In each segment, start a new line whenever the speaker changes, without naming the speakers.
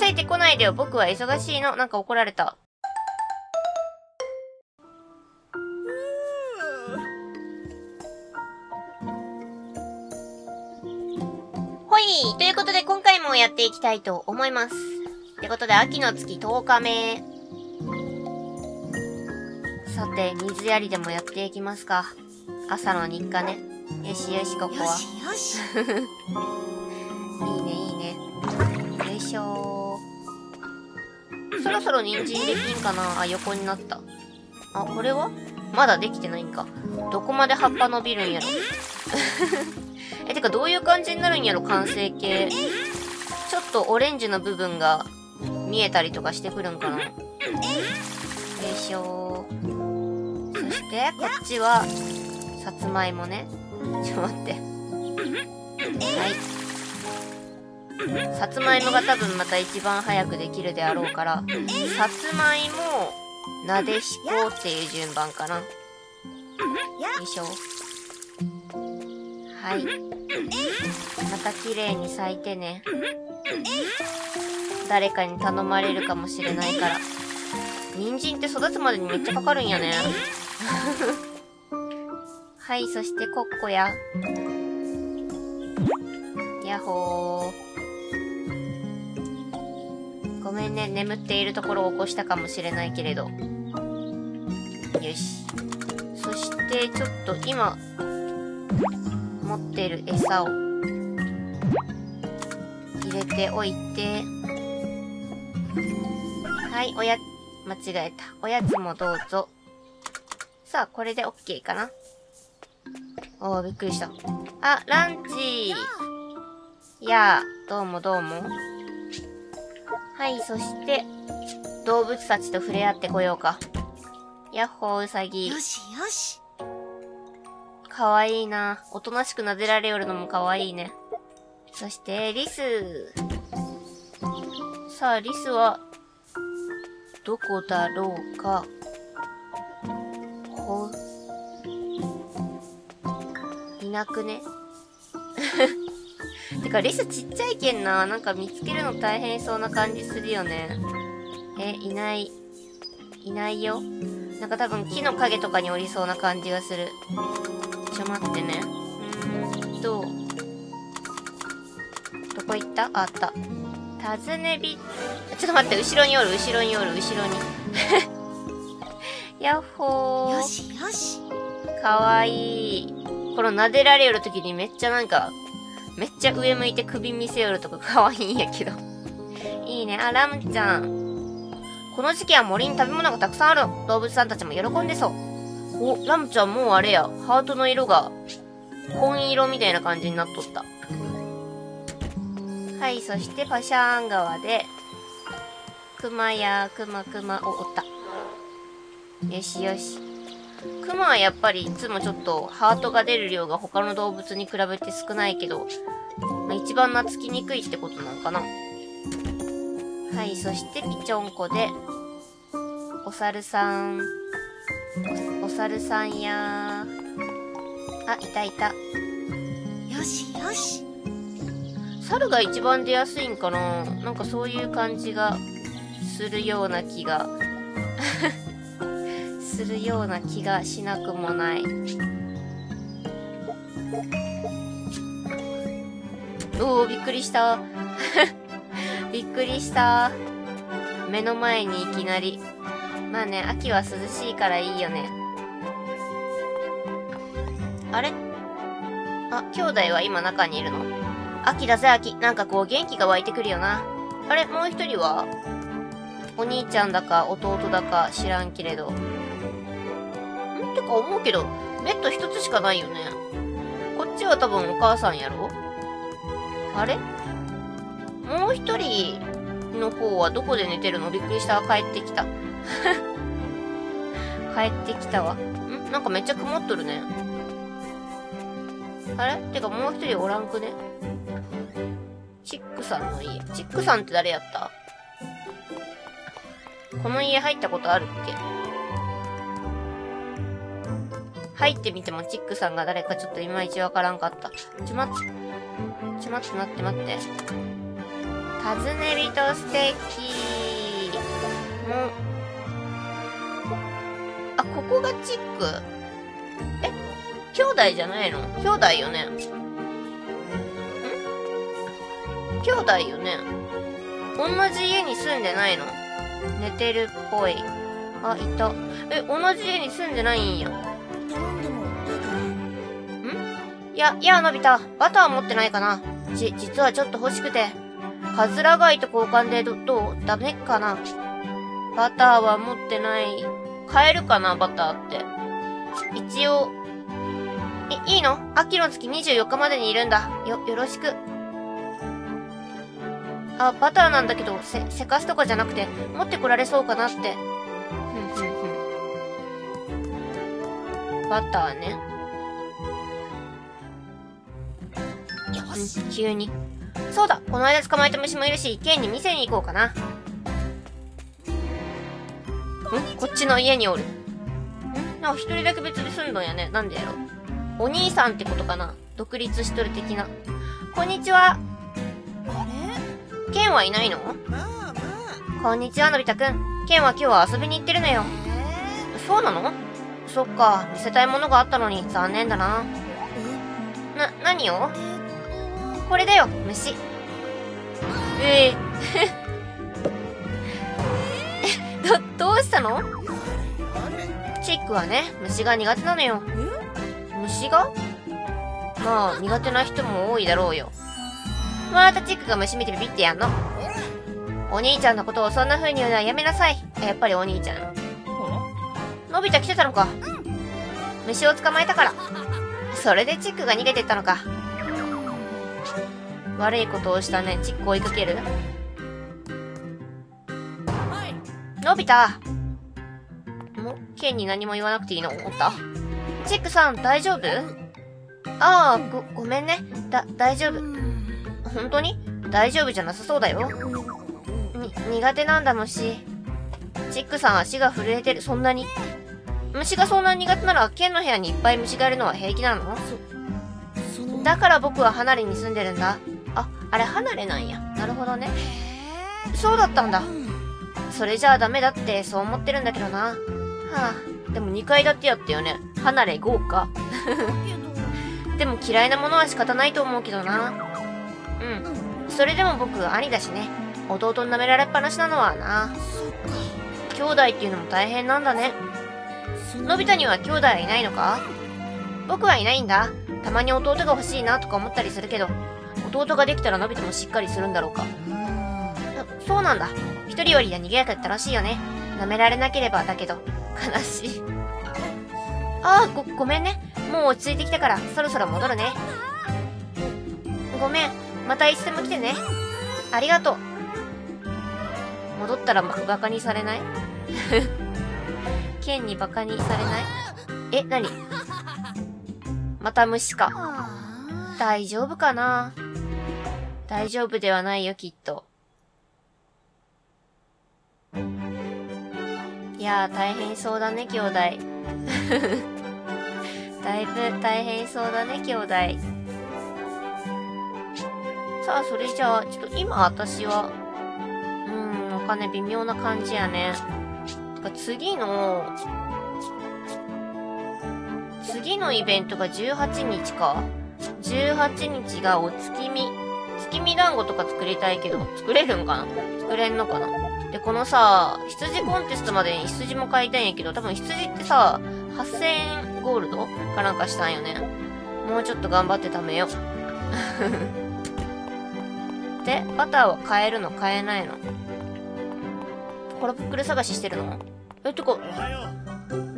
ついてこないでよ。僕は忙しいの。なんか怒られた。ほいということで今回もやっていきたいと思います。ってことで秋の月10日目。さて、水やりでもやっていきますか。朝の日課ね。よしよし、ここは。よしよし。そろそろ人参できんかな？あ、横になった。あ、これは？まだできてないんか。どこまで葉っぱ伸びるんやろ？え、てかどういう感じになるんやろ、完成形。ちょっとオレンジの部分が見えたりとかしてくるんかな？よいしょそして、こっちは、さつまいもね。ちょっと待って。はい。さつまいもが多分また一番早くできるであろうから、さつまいも、なでしこっていう順番かな。よいしょ。はい。また綺麗に咲いてね。誰かに頼まれるかもしれないから。人参って育つまでにめっちゃかかるんやね。はい、そしてコッコや。やっほー。ごめんね、眠っているところを起こしたかもしれないけれど。よし。そして、ちょっと今、持ってる餌を入れておいて、はい、おや、間違えた。おやつもどうぞ。さあ、これで OK かな。おー、びっくりした。あ、ランチやー、どうもどうも。はい、そして、動物たちと触れ合ってこようか。やっほー、うさぎ。
よしよし。
かわいいな。おとなしく撫でられよるのもかわいいね。そして、リス。さあ、リスは、どこだろうか。ほ、いなくね？てか、リスちっちゃいけんな。なんか見つけるの大変そうな感じするよね。え、いない。いないよ。なんか多分木の陰とかにおりそうな感じがする。ちょ待ってね。うーんと、どこ行った？あ、あった。尋ねび、ちょっと待って、後ろにおる、後ろにおる、後ろに。やっほー。
よしよし。
かわいい。この撫でられよるときにめっちゃなんか、めっちゃ上向いて首見せよるとかかわいんやけど。いいね。あ、ラムちゃん。この時期は森に食べ物がたくさんある。動物さんたちも喜んでそう。お、ラムちゃんもうあれや。ハートの色が、紺色みたいな感じになっとった。はい、そしてパシャーン川で、クマや、クマクマ、お、おった。よしよし。クマはやっぱりいつもちょっとハートが出る量が他の動物に比べて少ないけど、まあ、一番懐きにくいってことなのかな。はい、そしてピチョンコで、お猿さん、お、お猿さんやあ、いたいた。
よしよし。
猿が一番出やすいんかななんかそういう感じがするような気がするような気がしなくもない。おお、びっくりした。びっくりした。目の前にいきなり。まあね、秋は涼しいからいいよね。あれ？あ、兄弟は今中にいるの？秋だぜ秋。なんかこう元気が湧いてくるよな。あれもう一人は？お兄ちゃんだか弟だか知らんけれど。てか思うけど、ベッド一つしかないよね。こっちは多分お母さんやろ？あれ？もう一人の方はどこで寝てるの？びっくりした。帰ってきた。帰ってきたわ。ん？なんかめっちゃ曇っとるね。あれ？てかもう一人おらんくね？チックさんの家。チックさんって誰やった？この家入ったことあるっけ？入ってみてもチックさんが誰かちょっといまいちわからんかった。ちょ待って。ちょ待って待って待って。尋ね人素敵もう。あここがチック？え？兄弟じゃないの？兄弟よね？ん？兄弟よね？同じ家に住んでないの？寝てるっぽい。あいた。え同じ家に住んでないんや。や、いや、のび太、バター持ってないかなじ、実はちょっと欲しくて。カズラガイと交換でど、どう？ダメかな？バターは持ってない。買えるかなバターって。一応、い、いいの？秋の月24日までにいるんだ。よ、よろしく。あ、バターなんだけど、せ、せかすとかじゃなくて、持ってこられそうかなって。ふんふんふん。バターね。
よし
うん急に。そうだ、この間捕まえた虫もいるし、ケンに店に行こうかな。ん？こっちの家におる。ん？なんか一人だけ別に住んどんやね。なんでやろ。お兄さんってことかな独立しとる的な。こんにちは。
あれ？
ケンはいないの？
まあま
こんにちは、のび太くん。ケンは今日は遊びに行ってるのよ。
あ
そうなの？そっか、見せたいものがあったのに残念だな。
え？
な、何を？これだよ、虫。ええ ど、どうしたの？チックはね、虫が苦手なのよ。虫が？まあ、苦手な人も多いだろうよ。またチックが虫見てビビってやんの。お兄ちゃんのことをそんな風に言うのはやめなさい。やっぱりお兄ちゃん。のび太来てたのか。虫を捕まえたから。それでチックが逃げてったのか。悪いことをしたね。チック追いかける？のび太もう、ケンに何も言わなくていいの？思ったチックさん、大丈夫？ああ、ご、ごめんね。だ、大丈夫。本当に？大丈夫じゃなさそうだよ。に、苦手なんだ虫。チックさん足が震えてる。そんなに？虫がそんなに苦手なら、ケンの部屋にいっぱい虫がいるのは平気なのだから僕は離れに住んでるんだ。あ、あれ離れなんや。なるほどね。
へ
そうだったんだそれじゃあダメだってそう思ってるんだけどな。はあ、でも2階建てやったよね。離れ豪華。でも嫌いなものは仕方ないと思うけどな。うん。それでも僕、兄だしね。弟に舐められっぱなしなのはな。兄弟っていうのも大変なんだね。
そ
のび太には兄弟はいないのか？僕はいないんだ。たまに弟が欲しいなとか思ったりするけど、弟ができたらのび太もしっかりするんだろうか。
う
そうなんだ。一人よりは逃げやかったらしいよね。舐められなければだけど、悲しい。ああ、ご、ごめんね。もう落ち着いてきたから、そろそろ戻るね。ごめん。またいつでも来てね。ありがとう。戻ったらババカにされない？ケンにバカにされない？え、なにまた虫か。
あ
大丈夫かな？大丈夫ではないよ、きっと。いやー、大変そうだね、兄弟。だいぶ大変そうだね、兄弟。さあ、それじゃあ、ちょっと今私は、うーん、お金微妙な感じやね。てか次の、次のイベントが18日か。18日がお月見。月見団子とか作りたいけど、作れるんかな？作れんのかな？で、このさ、羊コンテストまでに羊も買いたいんやけど、多分羊ってさ、8000ゴールドかなんかしたんよね。もうちょっと頑張って貯めよう。で、バターは買えるの？買えないの？コラプックル探ししてるの？え、てか、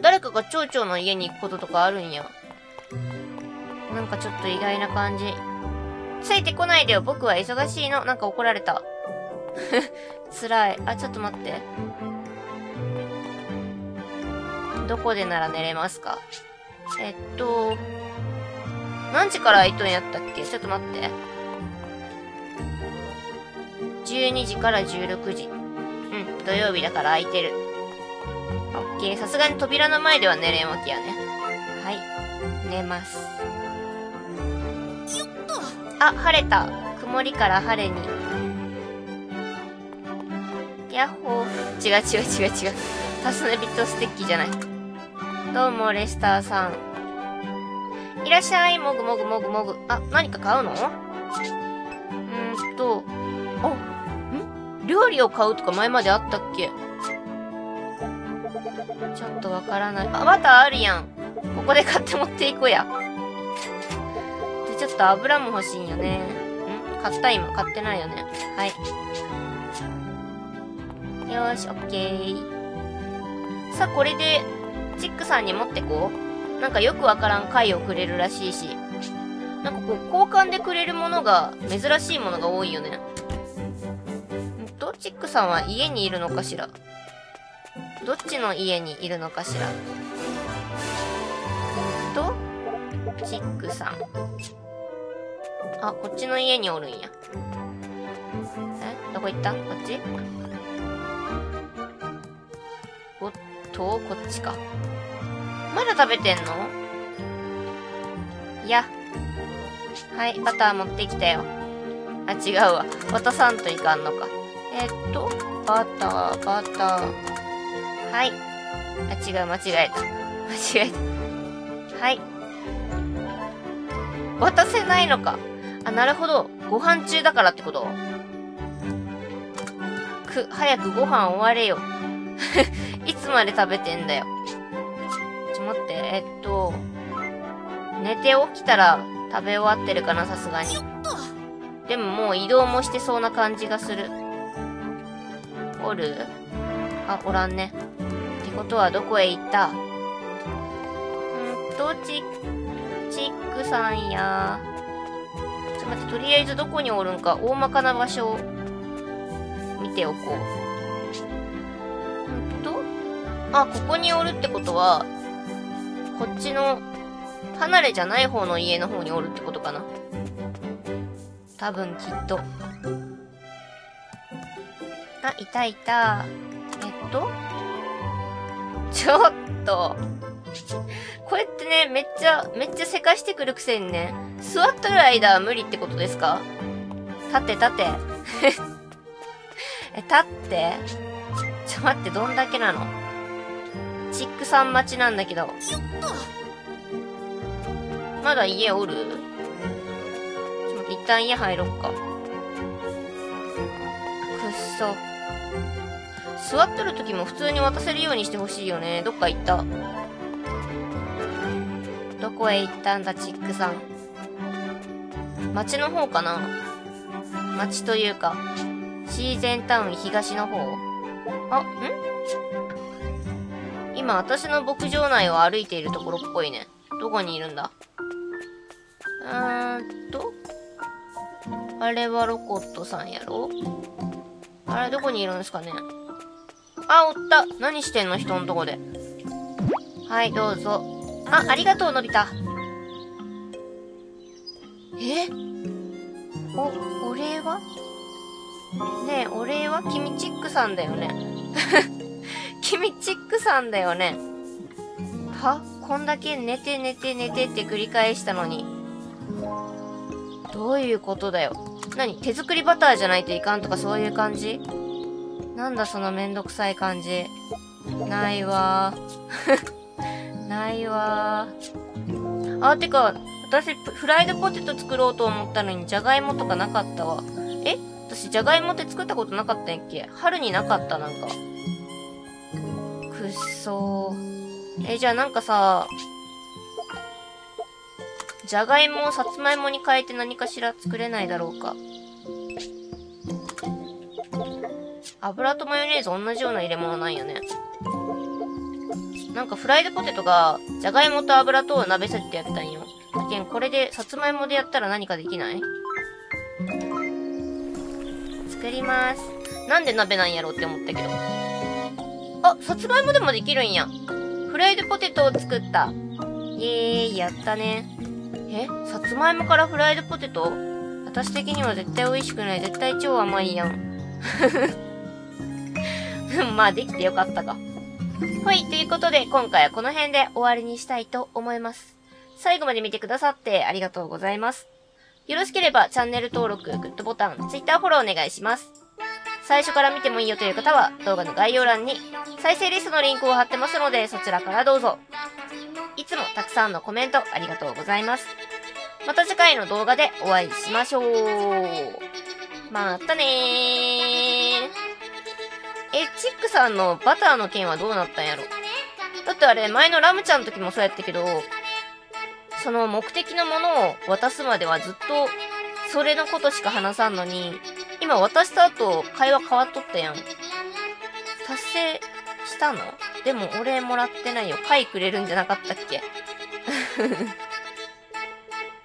誰かが蝶々の家に行くこととかあるんや。なんかちょっと意外な感じ。ついてこないでよ、僕は忙しいの。なんか怒られた。辛い。あ、ちょっと待って。どこでなら寝れますか？えっと、何時から開いとんやったっけ？ちょっと待って。12時から16時。うん、土曜日だから空いてる。オッケー。さすがに扉の前では寝れんわけやね。はい。寝ます。あ、晴れた。曇りから晴れに。ヤッホー。違う違う違う違う。タスネビットステッキじゃない。どうも、レスターさん。いらっしゃい、もぐもぐもぐもぐ。あ、何か買うの？うーんと、あ、ん？料理を買うとか前まであったっけ？ちょっとわからない。あ、バターあるやん。ここで買って持っていこうや。ちょっと油も欲しいんよね。ん？買った今。買ってないよね。はい。よーし、オッケー。さあ、これで、チックさんに持ってこう。なんかよくわからん貝をくれるらしいし。なんかこう、交換でくれるものが、珍しいものが多いよね。んと、チックさんは家にいるのかしら？どっちの家にいるのかしら？んと、チックさん。あ、こっちの家におるんや。え？どこ行った？こっち？おっと、こっちか。まだ食べてんの？いや。はい、バター持ってきたよ。あ、違うわ。渡さんといかんのか。えー、っと、バター、バター。はい。あ、違う、間違えた。間違えた。はい。渡せないのか。なるほど。ご飯中だからってこと？く、早くご飯終われよ。いつまで食べてんだよ。ちょ、待って、えっと、寝て起きたら食べ終わってるかな、さすがに。でももう移動もしてそうな感じがする。おる？あ、おらんね。ってことはどこへ行った？んと、チッ、チックさんや。っと待って、とりあえずどこにおるんか、大まかな場所を見ておこう。んと、あ、ここにおるってことは、こっちの、離れじゃない方の家の方におるってことかな。多分きっと。あ、いたいた。えっと？ちょっと。これってね、めっちゃ、めっちゃせかしてくるくせにね、座っとる間は無理ってことですか？立て立て。え、立って？ちょ、待って、どんだけなの？チックさん待ちなんだけど。まだ家おる？ちょっと待って、一旦家入ろっか。くっそ。座ってる時も普通に渡せるようにしてほしいよね。どっか行った。こへ行ったんだ、チックさん。町の方かな？町というか、シーゼンタウン東の方？あ、ん？今、私の牧場内を歩いているところっぽいね。どこにいるんだ？うーんと、あれはロコットさんやろ？あれ、どこにいるんですかね？あ、おった。何してんの？人のとこで。はい、どうぞ。あ、ありがとう、のび太。え？お、お礼は？ねえ、お礼は君チックさんだよね。君チックさんだよね。は？こんだけ寝て寝て寝てって繰り返したのに。どういうことだよ。何？手作りバターじゃないといかんとかそういう感じ？なんだそのめんどくさい感じ。ないわー。ないわ。あ、てか、私、フライドポテト作ろうと思ったのに、じゃがいもとかなかったわ。え？私、じゃがいもって作ったことなかったんやっけ？春になかった、なんか。くっそー。え、じゃあなんかさ、じゃがいもをさつまいもに変えて何かしら作れないだろうか。油とマヨネーズ同じような入れ物なんよね。なんかフライドポテトが、じゃがいもと油と鍋セットやったんよ。だけん、これで、さつまいもでやったら何かできない？作ります。なんで鍋なんやろうって思ったけど。あ、さつまいもでもできるんや。フライドポテトを作った。イエーイ、やったね。え？さつまいもからフライドポテト？私的には絶対美味しくない。絶対超甘いやん。まあ、できてよかったか。はい、ということで、今回はこの辺で終わりにしたいと思います。最後まで見てくださってありがとうございます。よろしければチャンネル登録、グッドボタン、ツイッターフォローお願いします。最初から見てもいいよという方は動画の概要欄に再生リストのリンクを貼ってますのでそちらからどうぞ。いつもたくさんのコメントありがとうございます。また次回の動画でお会いしましょう。またねー。え、チックさんのバターの件はどうなったんやろ？だってあれ、前のラムちゃんの時もそうやったけど、その目的のものを渡すまではずっと、それのことしか話さんのに、今渡した後、会話変わっとったやん。達成したの？でも俺もらってないよ。貝くれるんじゃなかったっけ？